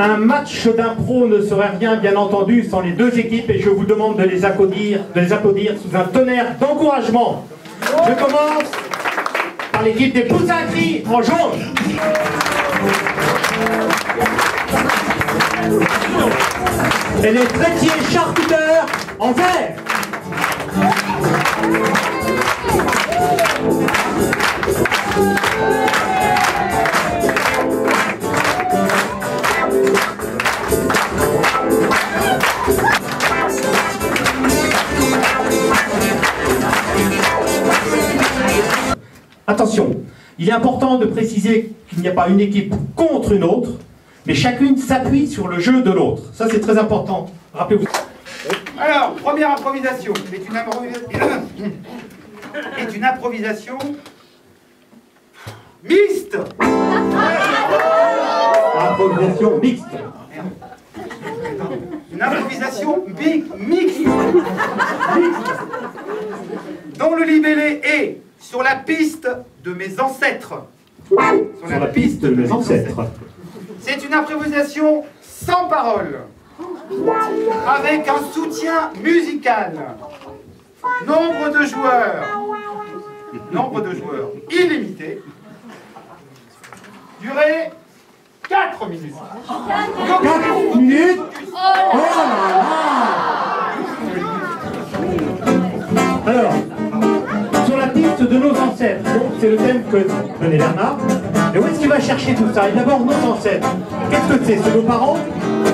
Un match d'impro ne serait rien, bien entendu, sans les deux équipes et je vous demande de les applaudir, sous un tonnerre d'encouragement. Je commence par l'équipe des Poussins en jaune. Et les traitiers charcuteurs en vert. Important de préciser qu'il n'y a pas une équipe contre une autre, mais chacune s'appuie sur le jeu de l'autre. Ça, c'est très important. Rappelez-vous. Alors, première improvisation. C'est une, improvisation... est une improvisation mixte. Improvisation mixte. Une improvisation mixte. Mixte. Dont le libellé est sur la piste de mes ancêtres. Sur la piste de mes ancêtres. C'est une improvisation sans parole, avec un soutien musical. Nombre de joueurs, nombre de joueurs illimité. Durée 4 minutes. 4 minutes Oh là là c'est le thème que donnait Bernard. Et où est-ce qu'il va chercher tout ça? Et d'abord nos ancêtres. Qu'est-ce que c'est? C'est nos parents?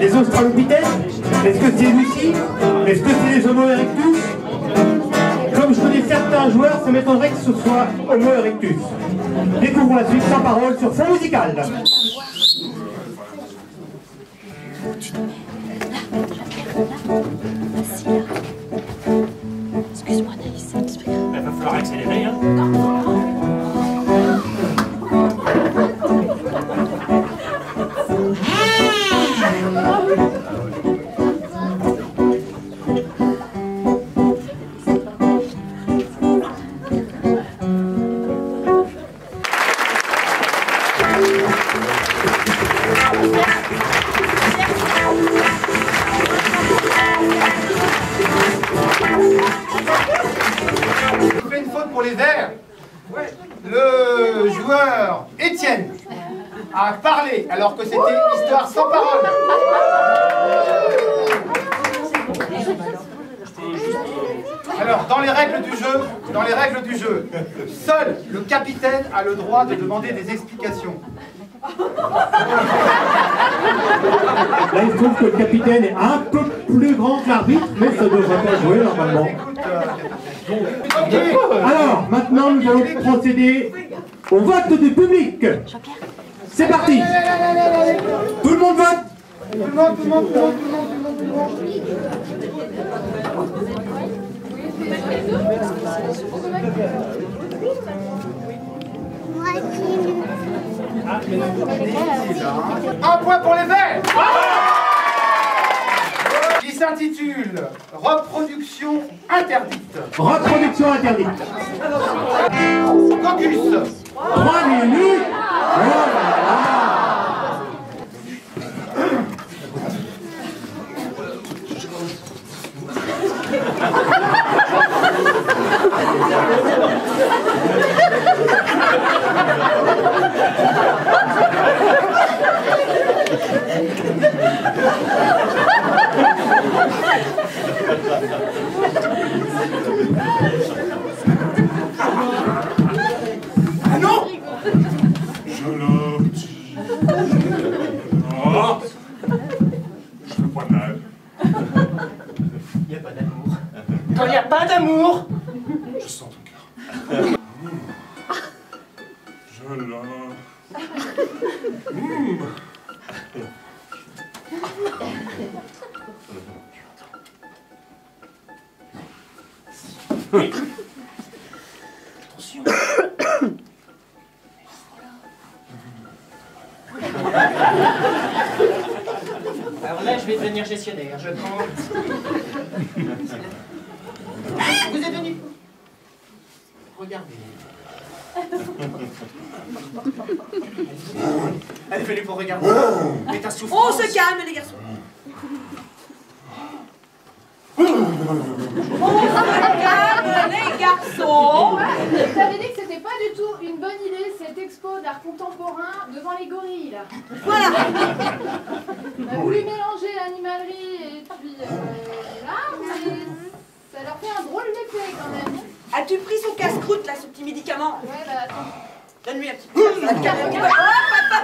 Les Australopithèques Est-ce que c'est Lucie? Est-ce que c'est les Homo erectus? Comme je connais certains joueurs, ça m'étonnerait que ce soit Homo erectus. Découvrons la suite sans parole sur fond musical. Règles du jeu, dans les règles du jeu, seul le capitaine a le droit de demander des explications. Là, il se trouve que le capitaine est un peu plus grand que l'arbitre, mais ça devrait pas jouer normalement. Euh. Alors, maintenant, nous allons procéder au vote du public. C'est parti. Tout le monde vote. Tout le monde, tout le monde, tout le monde, tout le monde, tout le monde. Un point pour les verts Qui s'intitule Reproduction interdite. Reproduction interdite. Caucus 3 minutes. Oh là là. Alors là, je vais devenir gestionnaire. Je prends. Vous êtes venu Regardez. Elle est venue pour regarder. Mais ta On se calme, les garçons. On se calme, les garçons. Je t'avais dit que c'était pas du tout une bonne idée cette expo d'art contemporain devant les gorilles là. Voilà. On a voulu mélanger l'animalerie et puis euh, l'art, mais ça leur fait un drôle d'effet quand même. As-tu pris son casse-croûte, là, ce petit médicament Ouais, bah attends. Donne-lui un petit peu. Hop, hop, hop,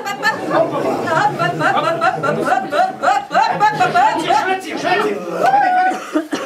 hop, hop. Hop, hop, hop, hop, hop, hop, hop, hop, hop, hop, hop, hop. Tire, je la tire, je la tire. Venez, venez. Regarde. Tu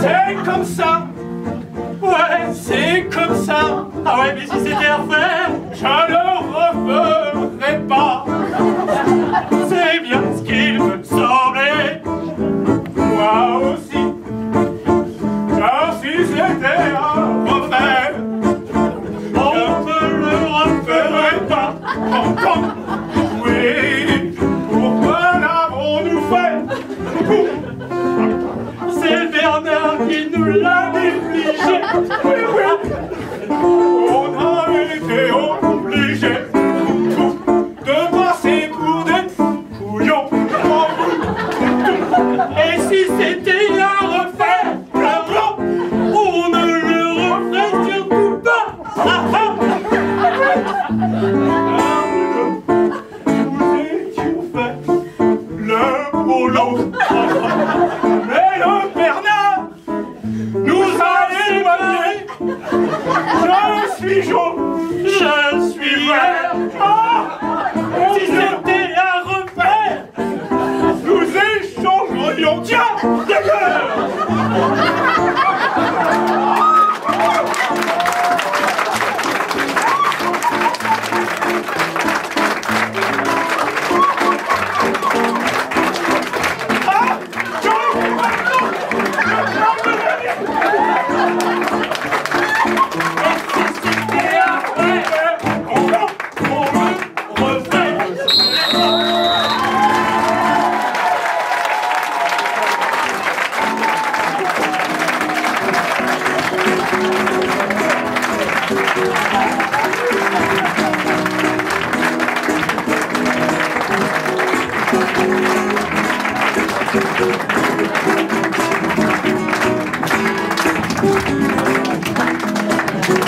C'est comme ça. Ouais, c'est comme ça. Ah ouais, mais si c'était à refaire, je ne referais Et si c'était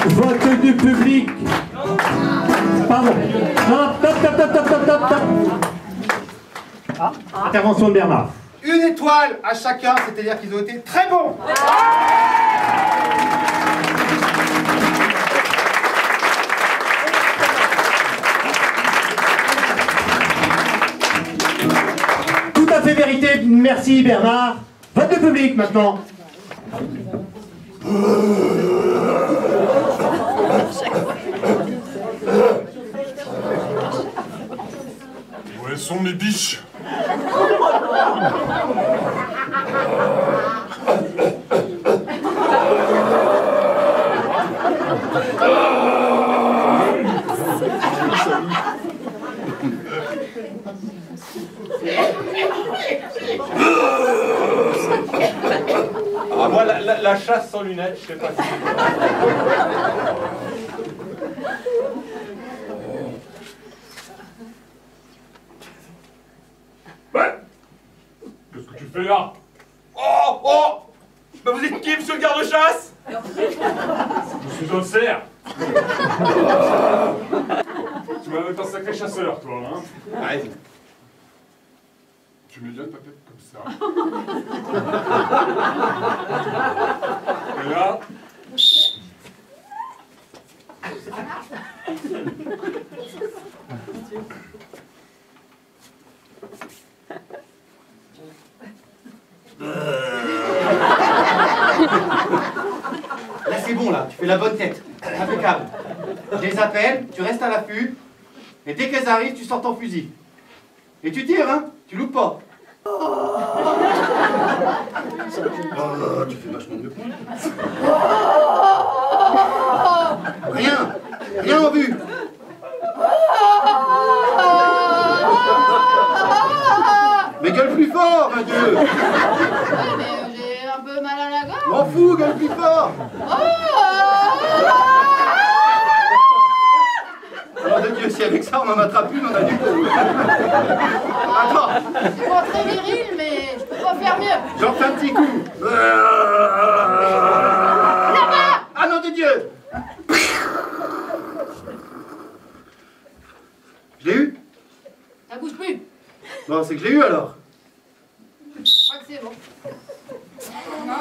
Vote du public. Pardon. Non. Ah, intervention de Bernard. Une étoile à chacun, c'est-à-dire qu'ils ont été très bons. Merci Bernard. Vote du public maintenant. Où sont mes biches Ah, moi, la, la- la chasse sans lunettes, je sais pas si. Ouais. Qu'est-ce que tu fais là? Oh Oh! Bah, vous êtes qui, monsieur le garde-chasse Je suis un cerf Tu vas être un sacré chasseur, toi, hein? Allez. Tu mets bien ta tête comme ça. Et là, Là, c'est bon, là. Tu fais la bonne tête. Impeccable. Je les appelle, tu restes à l'affût. Et dès qu'elles arrivent, tu sors ton fusil. Et tu tires, hein Tu loupes pas. Oh, tu fais vachement mieux que moi. Rien Rien en vue Mais gueule plus fort, mon Dieu Ouais, mais j'ai un peu mal à la gorge. M'en fous, gueule plus fort Alors de Dieu, si avec ça on m'en attrape une, on a du coup. Attends, C'est pas très viril, mais je peux pas faire mieux. j'en fais un petit coup. Ah non de Dieu Je l'ai eu Ça bouge plus. Bon, c'est que je l'ai eu alors. Je crois que c'est bon. Non,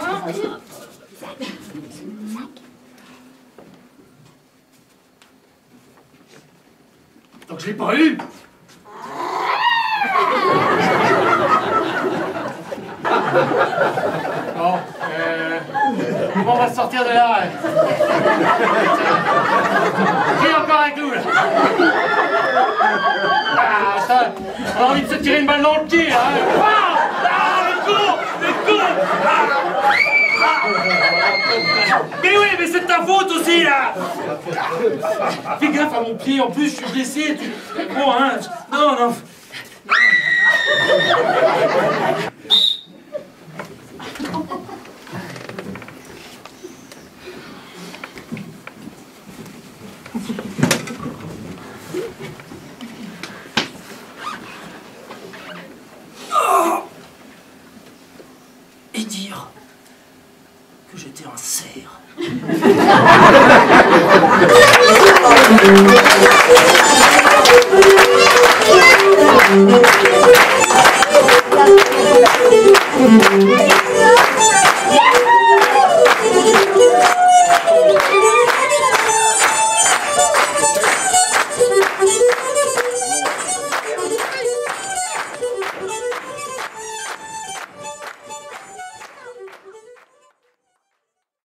Donc je l'ai pas eu Bon, euh, on va sortir de là. Qui encore un coup là ah, ça, On a envie de se tirer une balle dans le pied. Hein. Ah, ah, le con Le ah. Mais oui, mais c'est de ta faute aussi là Fais gaffe à mon pied, en plus je suis blessé. Bon, hein Non, non.